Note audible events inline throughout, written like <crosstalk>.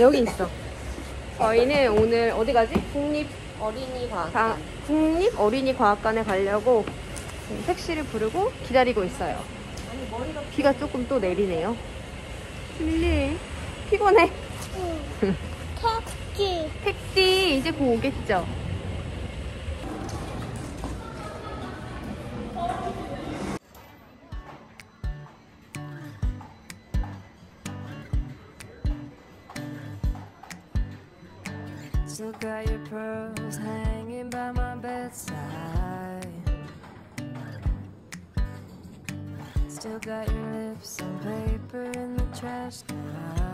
여기 있어. 저희는 오늘 어디 가지? 국립 어린이과학. 국립 어린이과학관에 가려고 지금 택시를 부르고 기다리고 있어요. 아니 머리가 비가 조금 또 내리네요. 밀리 피곤해. <laughs> 택시. 택시 이제 곧 오겠죠? Still got your pearls hanging by my bedside. Still got your lips and paper in the trash now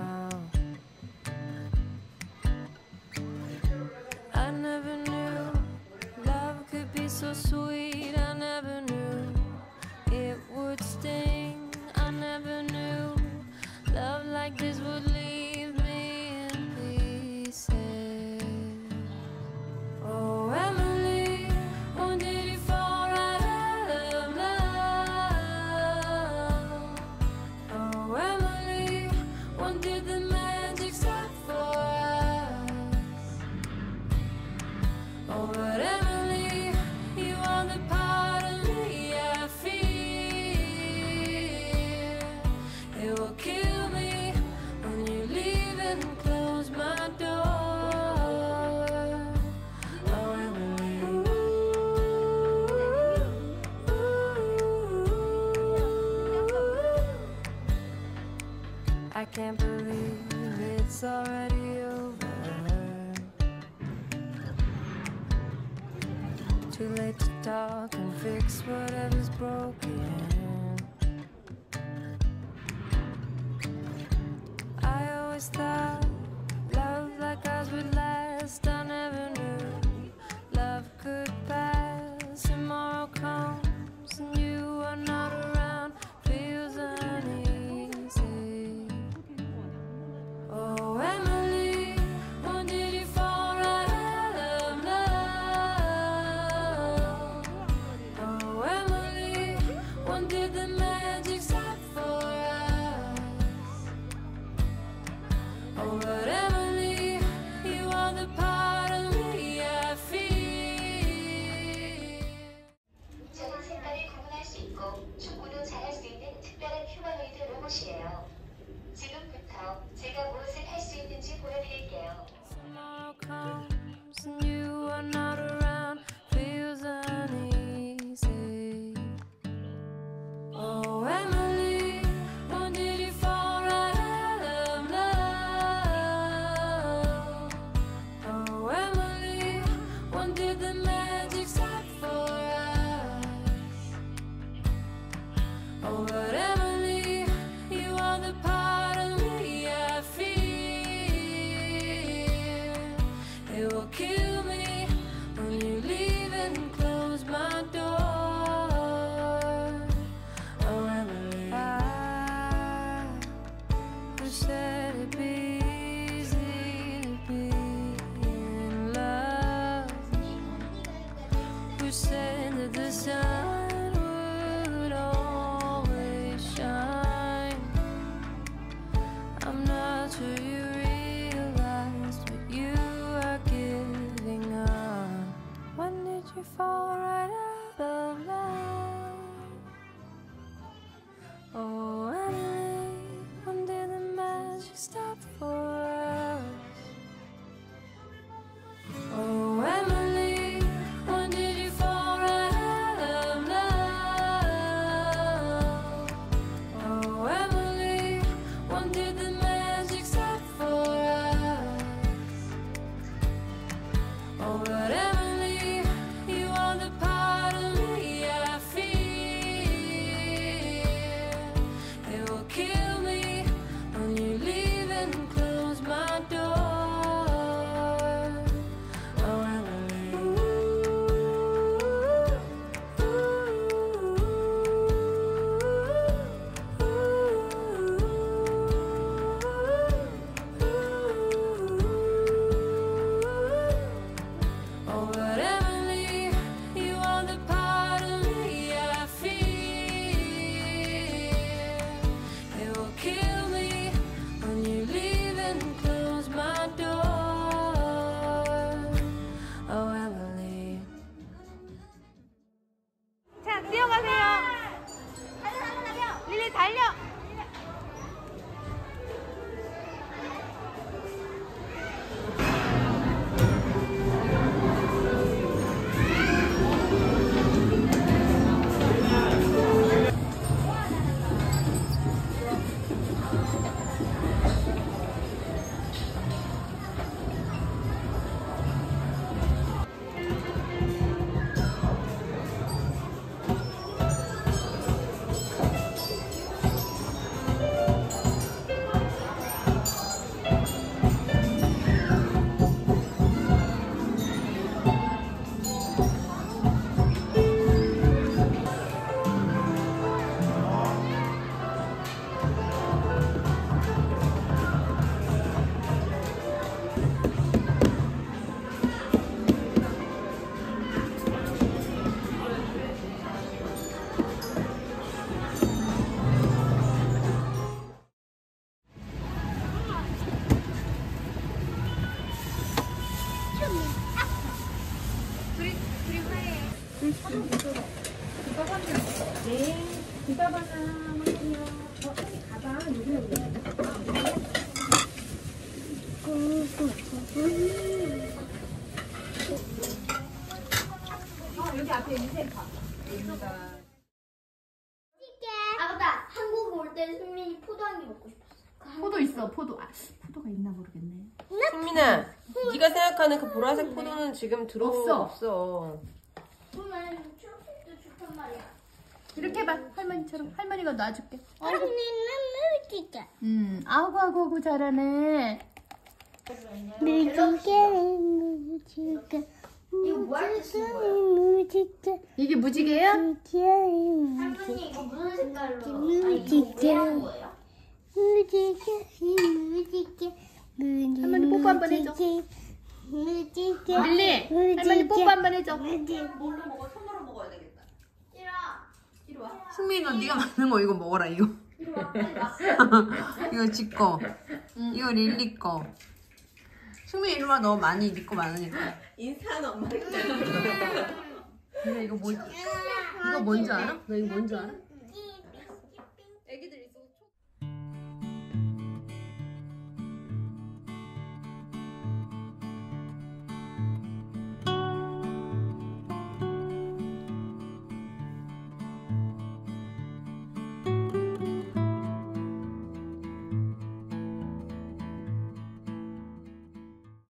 whatever. Too late to talk and fix whatever's broken. kill 아 맞다 한국 올 때 승민이 포도 한 개 먹고 싶었어 포도 있어 포도 아 포도가 있나 모르겠네 승민아, 네가 생각하는 그 보라색 포도는 지금 들어온 없어. 거 없어. 그러면 초록색도 좋단 말이야. 이렇게 해봐. 할머니처럼. 할머니가 놔줄게. 언니는 진짜 음 아구 아구 아구 잘하네. 무지개 무지개. 이거 거야? 무지개. 이게 무지개야? 할머니 이거 무슨 색깔로? 아 이거 거예요? 무지개. 할머니 뽀뽀 한번 해줘. 릴리 할머니 뽀뽀 한 번 해줘 승민이 너 네가 만든 거 이거 먹어라 이거. <laughs> 이거 지 거. 이거 릴리 거. 승민이 이리 와, 너 많이 네거 많으니까. 인사는 엄마 근데 이거 뭐, 이거 뭔지 알아? 너 이거 뭔지 알아?